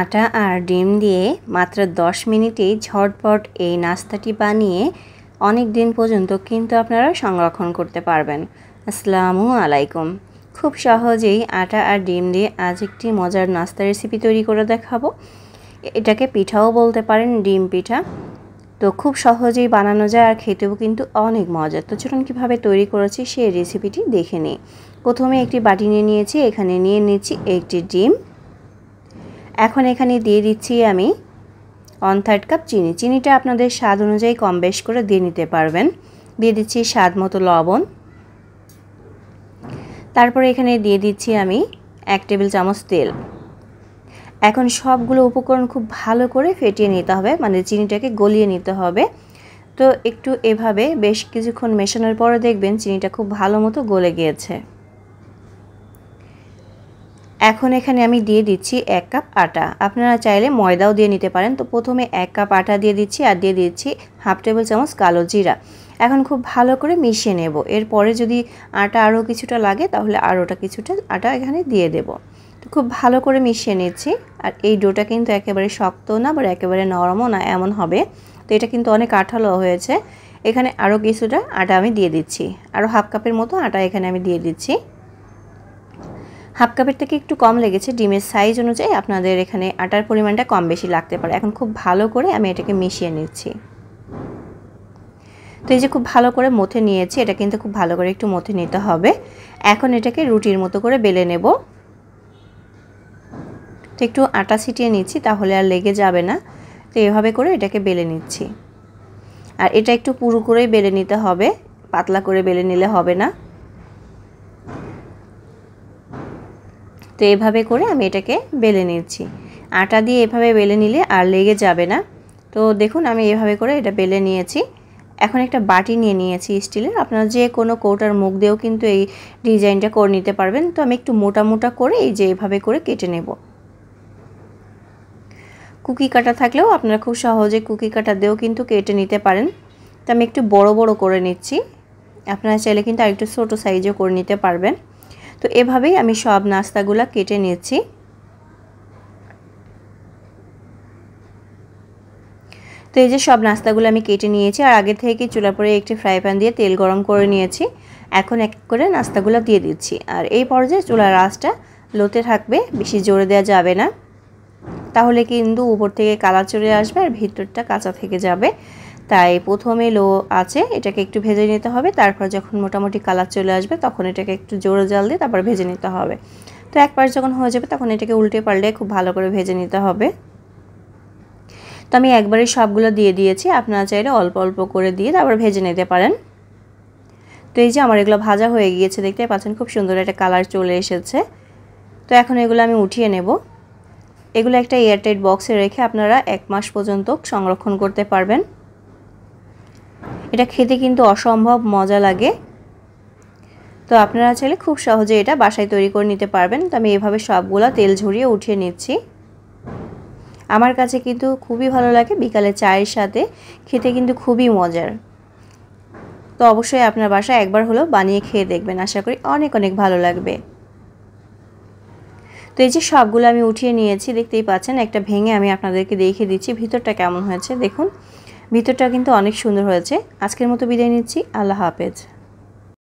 আটা আর ডিম দিয়ে মাত্র 10 মিনিটেই ঝটপট এই নাস্তাটি বানিয়ে অনেক দিন পর্যন্ত কিন্তু আপনারা সংরক্ষণ করতে পারবেন। আসসালামু আলাইকুম। খুব সহজেই আটা আর ডিম দিয়ে আজ একটি মজার নাস্তা রেসিপি তৈরি করে দেখাবো। এটাকে পিঠাও বলতে পারেন, ডিম পিঠা। তো খুব সহজেই বানানো যায় আর খেতেও কিন্তু অনেক মজা। তো চলুন কীভাবে তৈরি করেছি সেই রেসিপিটি দেখে নিই। প্রথমে একটি বাটি নিয়ে নিয়েছি, এখানে নিয়ে নিচ্ছি একটি ডিম। এখন এখানে দিয়ে দিচ্ছি আমি ওয়ান থার্ড কাপ চিনি। চিনিটা আপনাদের স্বাদ অনুযায়ী কম বেশ করে দিয়ে নিতে পারবেন। দিয়ে দিচ্ছি স্বাদ মতো লবণ। তারপরে এখানে দিয়ে দিচ্ছি আমি এক টেবিল চামচ তেল। এখন সবগুলো উপকরণ খুব ভালো করে ফেটিয়ে নিতে হবে মানে চিনিটাকে গলিয়ে নিতে হবে। তো একটু এভাবে বেশ কিছুক্ষণ মেশানোর পরে দেখবেন চিনিটা খুব ভালো মতো গলে গিয়েছে। এখন এখানে আমি দিয়ে দিচ্ছি এক কাপ আটা। আপনারা চাইলে ময়দাও দিয়ে নিতে পারেন। তো প্রথমে এক কাপ আটা দিয়ে দিচ্ছি আর দিয়ে দিচ্ছি হাফ টেবিল চামচ কালো জিরা। এখন খুব ভালো করে মিশিয়ে নেব। এরপরে যদি আটা আরও কিছুটা লাগে, তাহলে আরোটা কিছুটা আটা এখানে দিয়ে দেব। তো খুব ভালো করে মিশিয়ে নিচ্ছি। আর এই ডোটা কিন্তু একেবারে শক্ত না, বা একেবারে নরমও না, এমন হবে। তো এটা কিন্তু অনেক আঠালো হয়েছে। এখানে আরও কিছুটা আটা আমি দিয়ে দিচ্ছি। আরও হাফ কাপের মতো আটা এখানে আমি দিয়ে দিচ্ছি। হাফ কাপের থেকে একটু কম লেগেছে, ডিমের সাইজ অনুযায়ী আপনাদের এখানে আটার পরিমাণটা কম বেশি লাগতে পারে। এখন খুব ভালো করে আমি এটাকে মিশিয়ে নিচ্ছি। তো এই যে খুব ভালো করে মথে নিয়েছি, এটা কিন্তু খুব ভালো করে একটু মথে নিতে হবে। এখন এটাকে রুটির মতো করে বেলে নেব। তো একটু আটা ছিটিয়ে নিচ্ছি, তাহলে আর লেগে যাবে না। তো এভাবে করে এটাকে বেলে নিচ্ছি। আর এটা একটু পুরু করেই বেলে নিতে হবে, পাতলা করে বেলে নিলে হবে না। তো এভাবে করে আমি এটাকে বেলে নিচ্ছি। আটা দিয়ে এভাবে বেলে নিলে আর লেগে যাবে না। তো দেখুন, আমি এভাবে করে এটা বেলে নিয়েছি। এখন একটা বাটি নিয়ে নিয়েছি স্টিলের। আপনারা যে কোনো কৌটার মুখ দিয়েও কিন্তু এই ডিজাইনটা করে নিতে পারবেন। তো আমি একটু মোটা মোটা করে এই যে এভাবে করে কেটে নেব। কুকি কাটা থাকলেও আপনারা খুব সহজে কুকি কাটা দিয়েও কিন্তু কেটে নিতে পারেন। তো আমি একটু বড় বড় করে নিচ্ছি। আপনারা চাইলে কিন্তু আরেকটু ছোটো সাইজও করে নিতে পারবেন। তো এভাবেই আমি সব নাস্তাগুলো কেটে নিয়েছি। তো এই যে সব নাস্তাগুলো আমি কেটে নিয়েছি, আর আগে থেকে চুলার পরে একটি ফ্রাই প্যান দিয়ে তেল গরম করে নিয়েছি। এখন এক করে নাস্তাগুলো দিয়ে দিচ্ছি। আর এই পর্যায়ে চুলার আঁচটা লোতে থাকবে, বেশি জোরে দেওয়া যাবে না। তাহলে কিন্তু উপর থেকে কালার চলে আসবে আর ভিতরটা কাঁচা থেকে যাবে। তাই প্রথমে লো আছে, এটাকে একটু ভেজে নিতে হবে। তারপর যখন মোটামুটি কালার চলে আসবে, তখন এটাকে একটু জোরে জাল দিয়ে তারপর ভেজে নিতে হবে। তো একবার যখন হয়ে যাবে, তখন এটাকে উল্টে পাল্টে খুব ভালো করে ভেজে নিতে হবে। তো আমি একবারে সবগুলো দিয়ে দিয়েছি, আপনারা চাইলে অল্প অল্প করে দিয়ে তারপর ভেজে নিতে পারেন। তো এই যে আমার এগুলো ভাজা হয়ে গিয়েছে দেখতে পাচ্ছেন খুব সুন্দর একটা কালার চলে এসেছে। তো এখন এগুলো আমি উঠিয়ে নেব। এগুলো একটা এয়ারটাইট বক্সে রেখে আপনারা এক মাস পর্যন্ত সংরক্ষণ করতে পারবেন। এটা খেতে কিন্তু অসম্ভব মজা লাগে। তো আপনারা চাইলে খুব সহজে এটা বাসায় তৈরি করে নিতে পারবেন। তো আমি এভাবে সবগুলো তেল ঝরিয়ে উঠিয়ে নিচ্ছি। আমার কাছে কিন্তু খুবই ভালো লাগে বিকালে চায়ের সাথে। খেতে কিন্তু খুবই মজার। তো অবশ্যই আপনার বাসায় একবার হলেও বানিয়ে খেয়ে দেখবেন। আশা করি অনেক অনেক ভালো লাগবে। তো এই যে সবগুলো আমি উঠিয়ে নিয়েছি, দেখতেই পাচ্ছেন একটা ভেঙে আমি আপনাদেরকে দেখিয়ে দিচ্ছি। ভিতরটা কেমন হয়েছে দেখুন। ভিতরটা কিন্তু অনেক সুন্দর হয়েছে। আজকের মতো বিদায় নিচ্ছি। আল্লাহ হাফেজ।